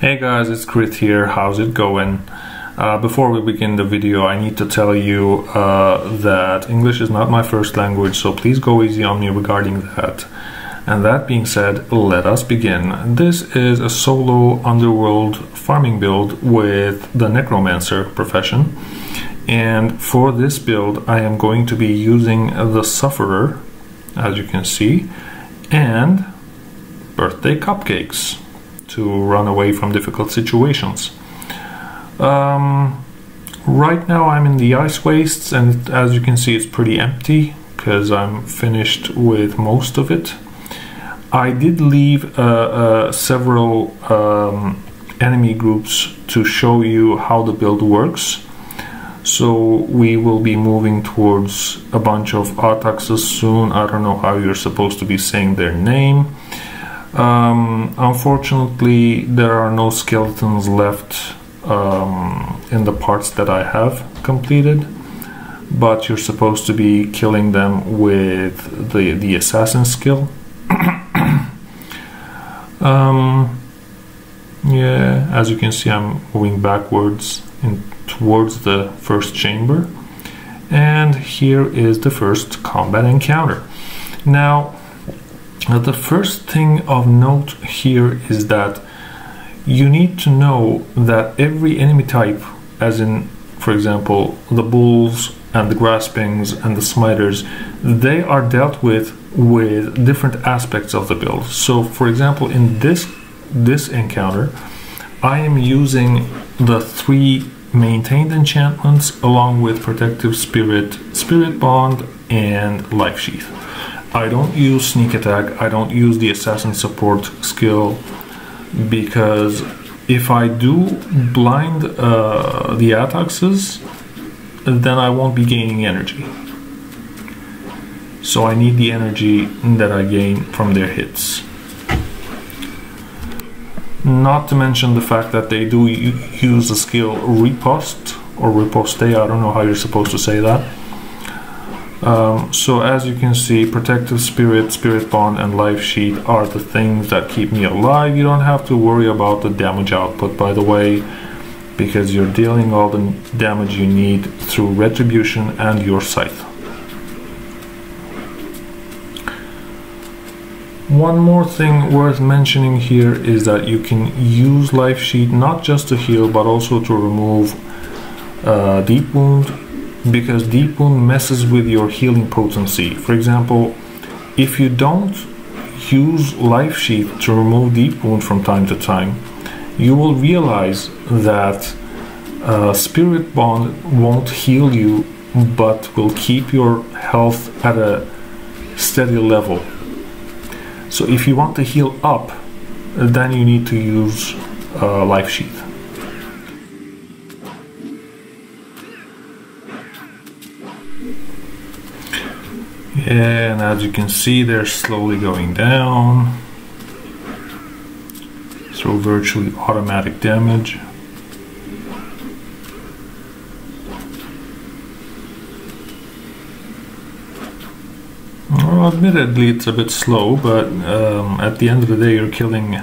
Hey guys, it's Chris here. How's it going? Uh, before we begin the video, I need to tell you uh, that English is not my first language, so please go easy on me regarding that. And that being said, let us begin. This is a solo underworld farming build with the necromancer profession. And for this build, I am going to be using the sufferer, as you can see, and birthday cupcakes to run away from difficult situations. Um, right now I'm in the ice wastes and as you can see it's pretty empty because I'm finished with most of it. I did leave uh, uh, several um, enemy groups to show you how the build works. So we will be moving towards a bunch of Aatxes soon. I don't know how you're supposed to be saying their name. Um, unfortunately, there are no skeletons left um, in the parts that I have completed, but you're supposed to be killing them with the, the assassin skill. um, yeah, as you can see, I'm moving backwards in, towards the first chamber. And here is the first combat encounter. Now, now the first thing of note here is that you need to know that every enemy type, as in, for example, the bulls and the graspings and the smiters, they are dealt with with different aspects of the build. So, for example, in this this encounter, I am using the three maintained enchantments along with protective spirit, spirit bond, and life sheath. I don't use sneak attack, I don't use the assassin support skill because if I do blind uh, the Aatxes, then I won't be gaining energy. So I need the energy that I gain from their hits. Not to mention the fact that they do use the skill Repost or riposte, I don't know how you're supposed to say that um, so as you can see, Protective Spirit, Spirit Bond, and Life Sheath are the things that keep me alive. You don't have to worry about the damage output, by the way, because you're dealing all the damage you need through Retribution and your Scythe. One more thing worth mentioning here is that you can use Life Sheath not just to heal, but also to remove uh, Deep Wound because deep wound messes with your healing potency. For example, if you don't use life Sheath to remove deep wound from time to time, you will realize that uh, spirit bond won't heal you but will keep your health at a steady level. So if you want to heal up, then you need to use uh, life sheath. and as you can see they're slowly going down So virtually automatic damage well admittedly it's a bit slow but um, at the end of the day you're killing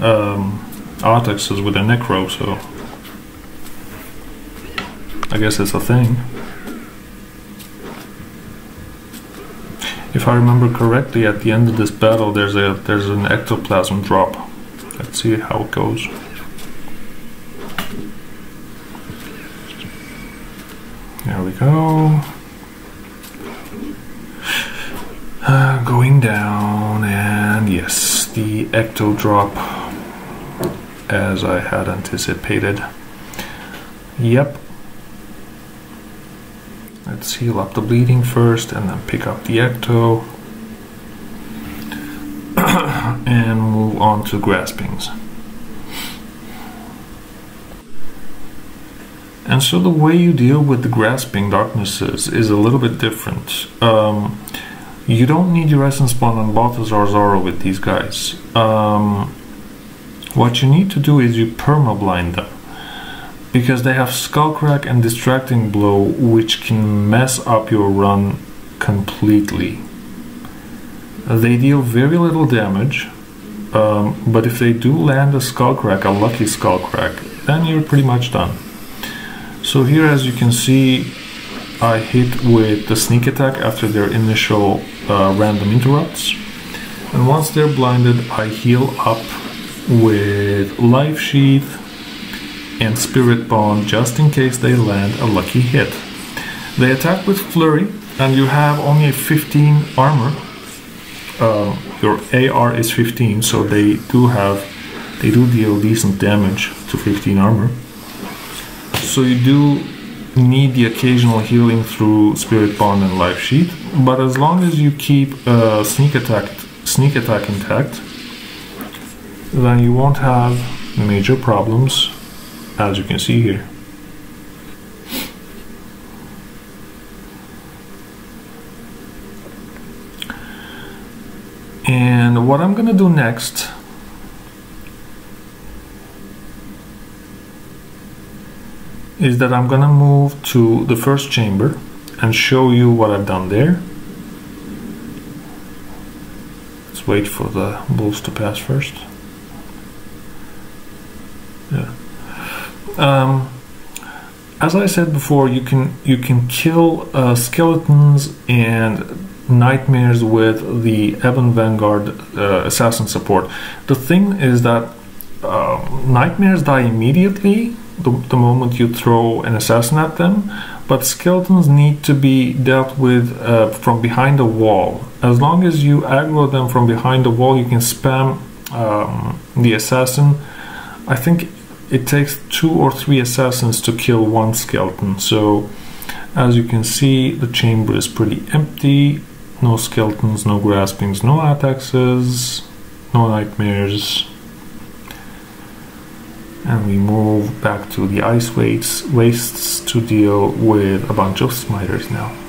um, Aatxes with a Necro so I guess it's a thing If I remember correctly, at the end of this battle, there's a there's an ectoplasm drop. Let's see how it goes. There we go. Uh, going down, and yes, the ecto drop, as I had anticipated. Yep, Let's heal up the bleeding first and then pick up the ecto. and move on to graspings. And so the way you deal with the grasping darknesses is a little bit different. Um, you don't need your essence bond on Balthazar Zoro with these guys. Um, what you need to do is you permablind them because they have Skullcrack and Distracting Blow which can mess up your run completely. They deal very little damage Um, but if they do land a Skullcrack, a lucky Skullcrack, then you're pretty much done. So here, as you can see, I hit with the sneak attack after their initial uh, random interrupts. And once they're blinded, I heal up with Life Sheath and Spirit Bond just in case they land a lucky hit. They attack with Flurry, and you have only 15 armor. Uh, your AR is 15, so they do have, they do deal decent damage to 15 armor. So you do need the occasional healing through Spirit Bond and Life Sheath, but as long as you keep uh, sneak attack sneak attack intact, then you won't have major problems, as you can see here. And what I'm gonna do next is that I'm gonna move to the first chamber and show you what I've done there. Let's wait for the bulls to pass first. Um, as I said before, you can you can kill uh, skeletons and nightmares with the Ebon Vanguard uh, assassin support. The thing is that uh, nightmares die immediately the, the moment you throw an assassin at them, but skeletons need to be dealt with uh, from behind a wall. As long as you aggro them from behind the wall, you can spam um, the assassin. I think it takes two or three assassins to kill one skeleton. So, as you can see, the chamber is pretty empty. No skeletons, no graspings, no attacks, no nightmares and we move back to the ice wastes, wastes to deal with a bunch of smiters now.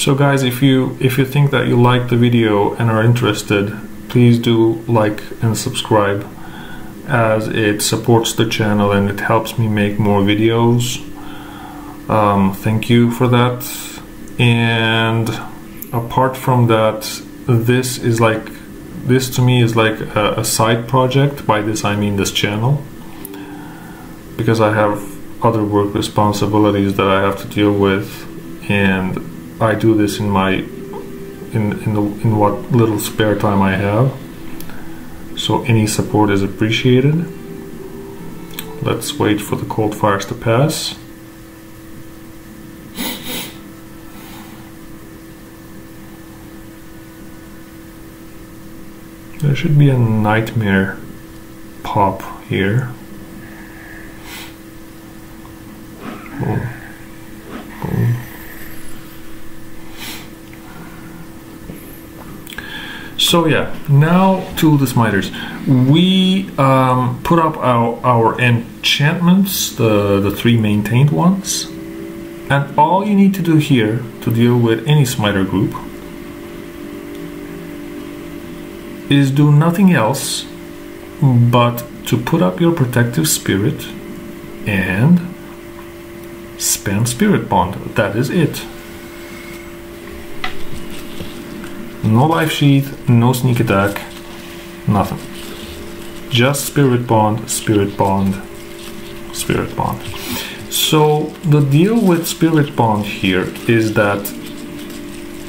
So guys, if you if you think that you like the video and are interested, please do like and subscribe as it supports the channel and it helps me make more videos. Um, thank you for that. And apart from that this is like this to me is like a, a, side project. By this I mean this channel. Because I have other work responsibilities that I have to deal with and I do this in my in in, the, in what little spare time I have. So any support is appreciated. Let's wait for the cold fires to pass. There should be a nightmare pop here. So yeah, now to the smiters. We um, put up our, our enchantments, the, the three maintained ones. And all you need to do here to deal with any smiter group is do nothing else but to put up your protective spirit and spam spirit bond. That is it. No life sheath, no sneak attack, nothing. Just spirit bond, spirit bond, spirit bond. So the deal with spirit bond here is that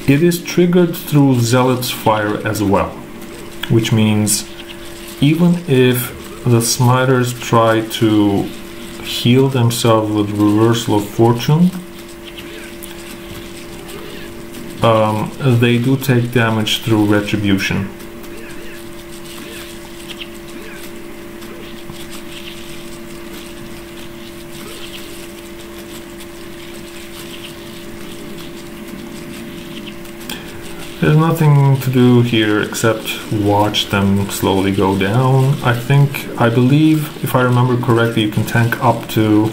it is triggered through zealot's fire as well which means even if the smiters try to heal themselves with reversal of fortune um, they do take damage through retribution There's nothing to do here except watch them slowly go down. I think, I believe, if I remember correctly, you can tank up to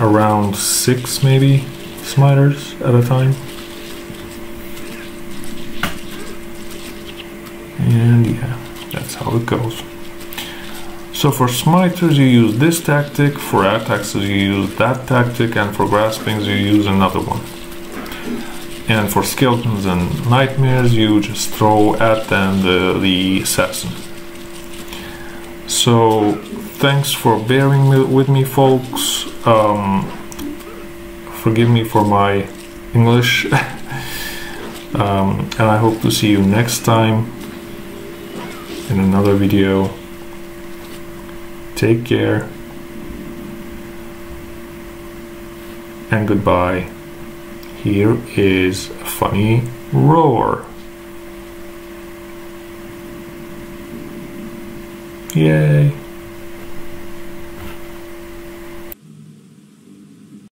around six maybe smiters at a time. And yeah, that's how it goes. So for smiters you use this tactic, for Aatxes you use that tactic, and for graspings you use another one. And for skeletons and nightmares you just throw at them the, the assassin. So thanks for bearing with me folks. Um, forgive me for my English. um, and I hope to see you next time in another video. Take care. And goodbye. Here is a funny roar. Yay.